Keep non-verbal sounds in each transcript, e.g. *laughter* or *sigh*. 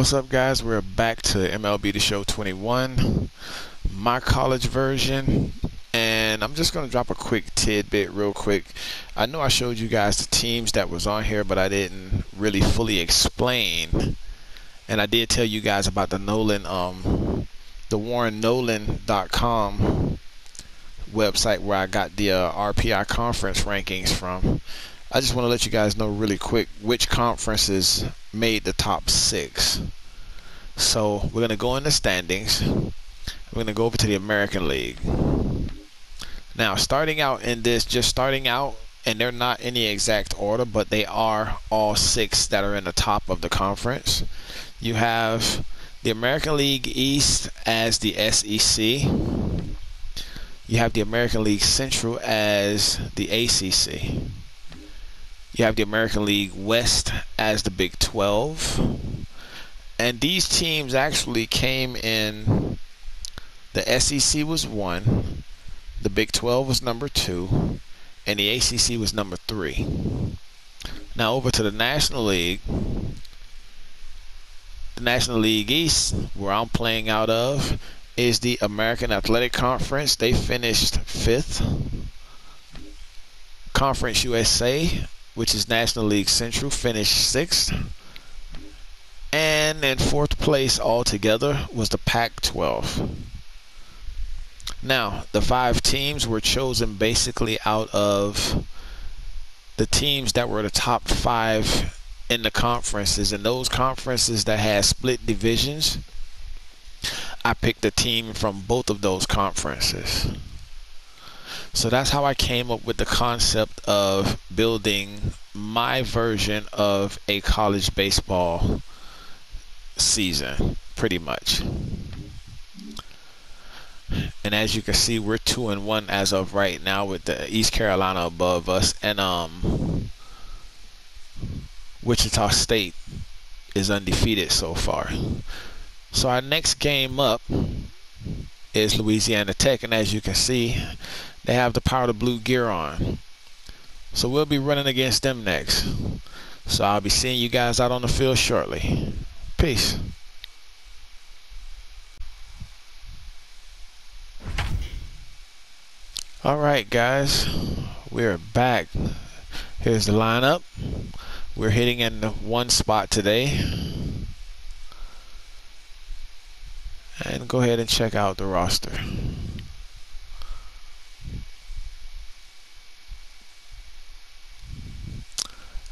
What's up, guys? We're back to MLB The Show 21, my college version, and I'm just going to drop a quick tidbit real quick. I know I showed you guys the teams that was on here, but I didn't really fully explain. And I did tell you guys about the Nolan, um, the WarrenNolan.com website where I got the uh, RPI conference rankings from. I just want to let you guys know really quick which conferences made the top six. So we're going to go in the standings. We're going to go over to the American League. Now, starting out in this, just starting out, and they're not in the exact order, but they are all six that are in the top of the conference. You have the American League East as the SEC. You have the American League Central as the ACC. You have the American League West as the Big 12. And these teams actually came in. The SEC was one, the Big 12 was number two, and the ACC was number three. Now over to the National League. The National League East, where I'm playing out of, is the American Athletic Conference. They finished fifth. Conference USA which is National League Central, finished sixth. And in fourth place altogether was the Pac 12. Now, the five teams were chosen basically out of the teams that were the top five in the conferences. And those conferences that had split divisions, I picked a team from both of those conferences. So that's how I came up with the concept of building my version of a college baseball season, pretty much. And as you can see, we're two and one as of right now with the East Carolina above us, and um, Wichita State is undefeated so far. So our next game up is Louisiana Tech, and as you can see, they have the powder blue gear on. So we'll be running against them next. So I'll be seeing you guys out on the field shortly. Peace. All right, guys, we're back. Here's the lineup. We're hitting in one spot today. And go ahead and check out the roster.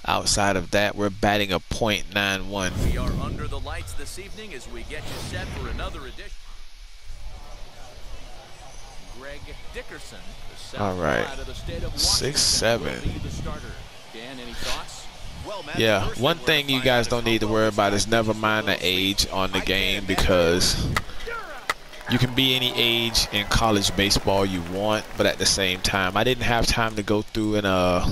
Outside of that, we're batting a .91. We are under the lights this evening as we get you set for another edition. Greg Dickerson, All right, six seven. Dan, any thoughts? Well, Matt, Yeah, one thing you guys don't need to worry about is never mind the age on the game because you can be any age in college baseball you want, but at the same time, I didn't have time to go through and uh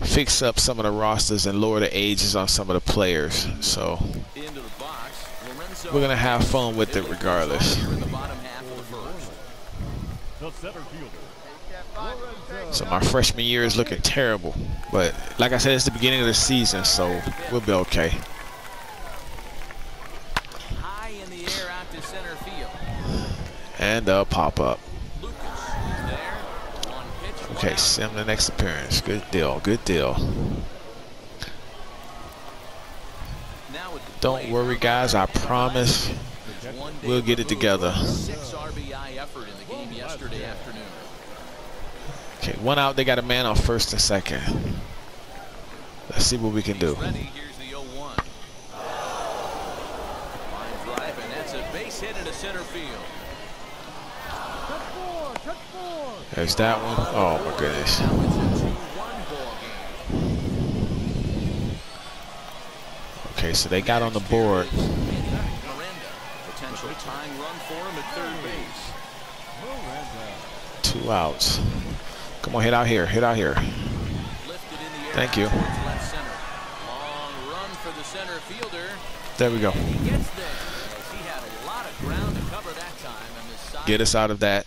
fix up some of the rosters and lower the ages on some of the players. So we're gonna have fun with it regardless. So my freshman year is looking terrible, but like I said, it's the beginning of the season, so we'll be okay. And a pop up. Lucas is there. One pitch. one Okay. Sim, the next appearance. Good deal, good deal. Don't worry, guys. I promise we'll get it together. Okay, one out. They got a man on first and second. Let's see what we can do. Here's the 0-1. Line drive, and that's a base hit into center field. There's that one. Oh my goodness. Now it's a 2-1 ball game. Okay, so they got on the board. Two outs. Come on, hit out here. Hit out here. Thank you. There we go. Get us out of that.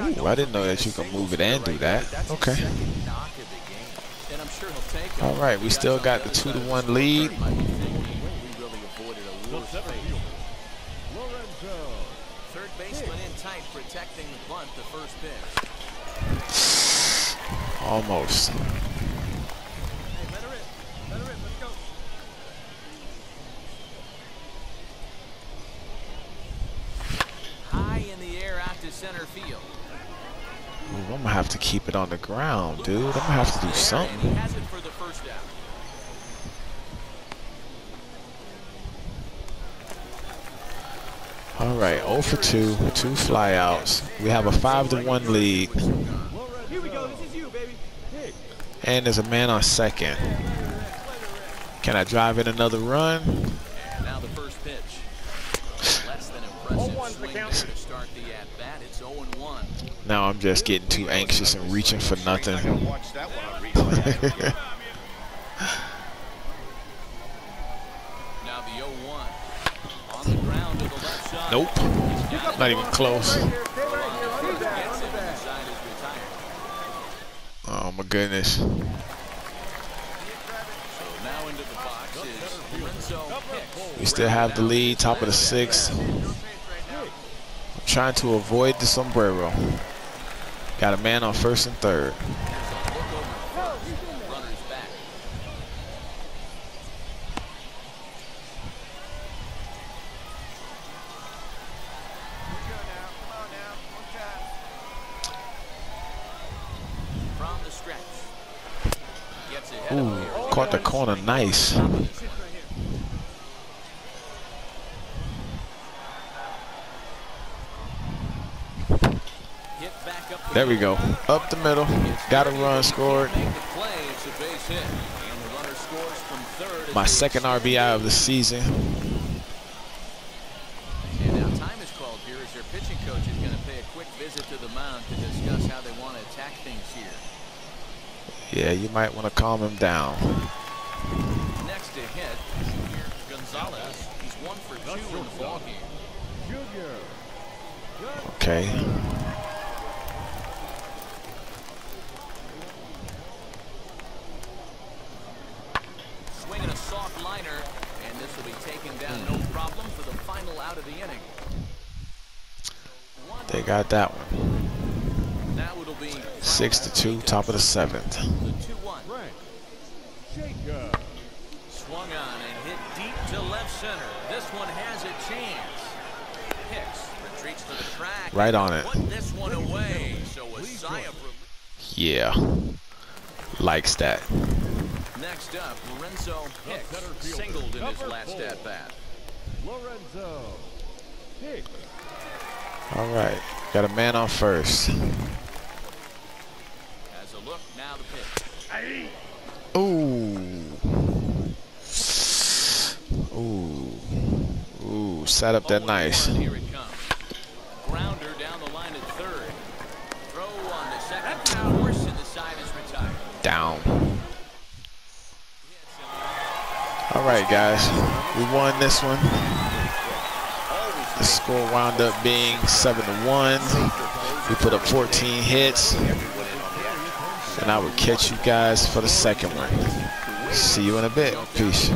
Ooh, I didn't know that you could move it and do that. Okay. his second knock of the game. And I'm sure he'll take it. All right, we still got the two to one lead. Might be thinking, we really avoided a The worse center fate. fielder, Lorenzo. Third baseman in tight, protecting the bunt, the first pitch. Almost. Hey, let her in. Let her in. Let's go. High in the air out to center field. Ooh, I'm gonna have to keep it on the ground, dude. I'm gonna have to do something. All right, 0 for 2, two flyouts. We have a 5 to 1 lead, and there's a man on second. Can I drive in another run? And now the first pitch. Less than impressive swing there to start the at-bat. It's 0-1. Oh now I'm just getting too anxious and reaching for nothing. I gotta watch that one on replay. *laughs* Now the 0-1. On the ground to the left side. Nope, He's got it. not even close. Here, stay right here. Under that. Gets Under him that. inside his retired. Oh my goodness. So now into the box is Lorenzo Hicks. We still have the lead, top of the sixth. Trying to avoid the sombrero. Got a man on first and third. Look over first. Runners back. From the stretch. Gets ahead of Ooh, caught the corner nice. Hit back up the There we go. Up the middle. Got a run scored. Make the play. It's a base hit. And the runner scores from third. as My second RBI of the season. And now time is called here as their pitching coach is going to pay a quick visit to the mound to discuss how they want to attack things here. Yeah, you might want to calm him down. Next to hit, Gonzalez. He's one for two in the ball game. Okay. Swinging a soft liner, and this will be taken down no problem for the final out of the inning. They got that one. Now it'll be Six to two, top of the seventh. the 2-1. Frank. Shaker. Swung on and hit deep to left center. This one has a chance. Hicks retreats to the track. Right on it. This one away. So a sigh of. Yeah. Likes that. Next up, Lorenzo Hicks singled in his last at bat. Lorenzo. Hicks. All right. Got a man on first. As a look, now the pitch. Ooh. Ooh. Ooh. Set up that nice. All right, guys. We won this one. The score wound up being 7 to 1. We put up 14 hits. And I will catch you guys for the second one. See you in a bit. Peace.